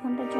contacto.